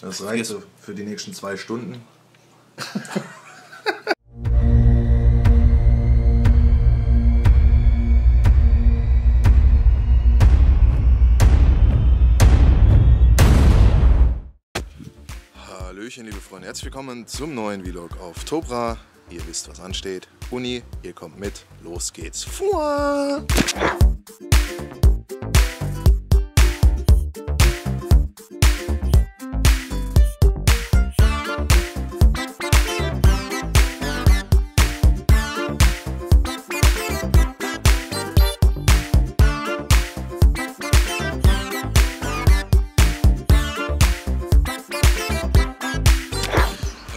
Das reicht so für die nächsten zwei Stunden. Hallöchen, liebe Freunde. Herzlich willkommen zum neuen Vlog auf Tobra. Ihr wisst, was ansteht. Uni, ihr kommt mit. Los geht's. Fuhr!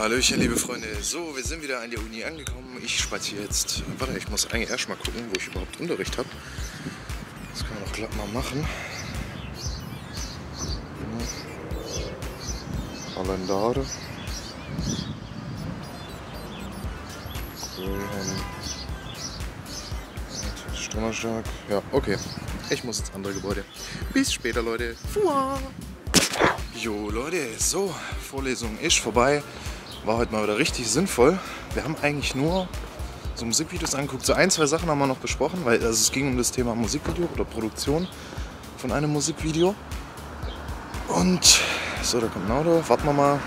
Hallöchen, liebe Freunde. So, wir sind wieder an der Uni angekommen. Ich spaziere jetzt. Warte, ich muss eigentlich erst mal gucken, wo ich überhaupt Unterricht habe. Das kann man doch glatt mal machen. Kalendare. Donnerstag. Ja, okay. Ich muss ins andere Gebäude. Bis später, Leute. Fuah. Jo, Leute, so, Vorlesung ist vorbei. War heute mal wieder richtig sinnvoll. Wir haben eigentlich nur so Musikvideos angeguckt. So ein, zwei Sachen haben wir noch besprochen, weil also es ging um das Thema Musikvideo oder Produktion von einem Musikvideo. Und so, da kommt ein Auto. Warten wir mal,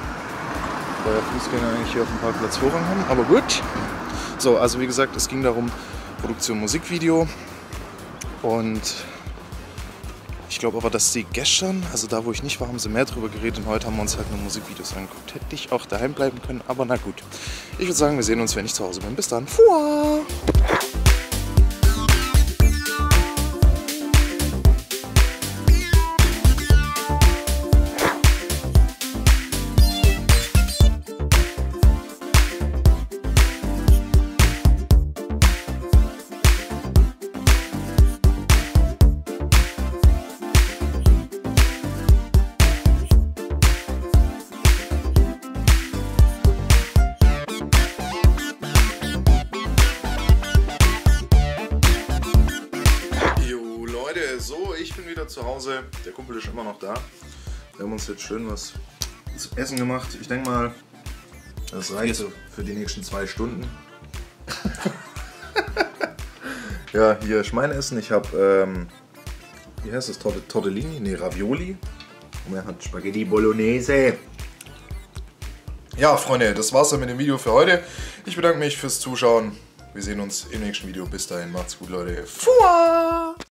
weil der Fußgänger eigentlich hier auf dem Parkplatz Vorrang haben. Aber gut. So, also wie gesagt, es ging darum, Produktion Musikvideo. Und ich glaube aber, dass sie gestern, also da wo ich nicht war, haben sie mehr drüber geredet und heute haben wir uns halt nur Musikvideos angeguckt. Hätte ich auch daheim bleiben können, aber na gut. Ich würde sagen, wir sehen uns, wenn ich zu Hause bin. Bis dann. Fuah! So, ich bin wieder zu Hause. Der Kumpel ist immer noch da. Wir haben uns jetzt schön was zu essen gemacht. Ich denke mal, das reicht so für die nächsten zwei Stunden. ja, hier ist mein Essen. Ich habe, ähm, wie heißt das? Torte- Tortellini? Ne, Ravioli. Und er hat Spaghetti Bolognese. Ja, Freunde, das war's dann mit dem Video für heute. Ich bedanke mich fürs Zuschauen. Wir sehen uns im nächsten Video. Bis dahin, macht's gut, Leute. Fuah!